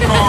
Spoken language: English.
Come on. Oh,